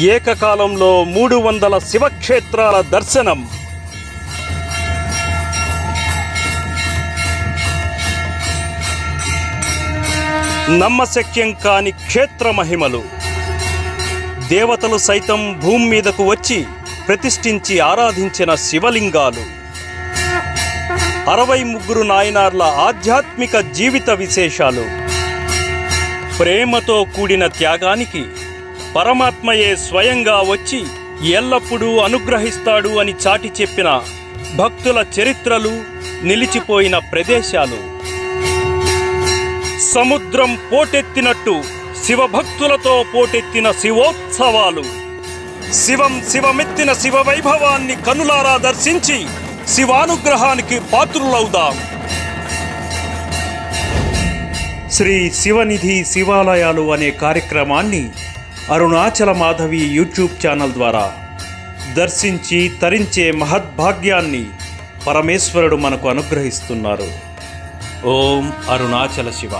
ఏకకాలంలో మూడు వందల శివక్షేత్రాల దర్శనం. నమ్మశక్యం కాని క్షేత్ర మహిమలు. దేవతలు సైతం భూమి మీదకు వచ్చి ప్రతిష్ఠించి ఆరాధించిన శివలింగాలు. అరవై ముగ్గురు నాయనార్ల ఆధ్యాత్మిక జీవిత విశేషాలు. ప్రేమతో కూడిన త్యాగానికి పరమాత్మయే స్వయంగా వచ్చి ఎల్లప్పుడూ అనుగ్రహిస్తాడు అని చాటి చెప్పిన భక్తుల చరిత్రలు నిలిచిపోయిన ప్రదేశాలు. సముద్రం పోటెత్తినట్టు శివభక్తులతో పోటెత్తిన శివోత్సవాలు. శివం శివమెత్తిన శివ వైభవాన్ని కనులారా దర్శించి శివానుగ్రహానికి పాత్రులవుదాం. శ్రీ శివనిధి శివాలయాలు అనే కార్యక్రమాన్ని అరుణాచల మాధవి యూట్యూబ్ ఛానల్ ద్వారా దర్శించి తరించే మహద్భాగ్యాన్ని పరమేశ్వరుడు మనకు అనుగ్రహిస్తున్నారు. ఓం అరుణాచల శివ.